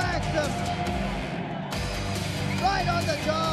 Him right on the jaw.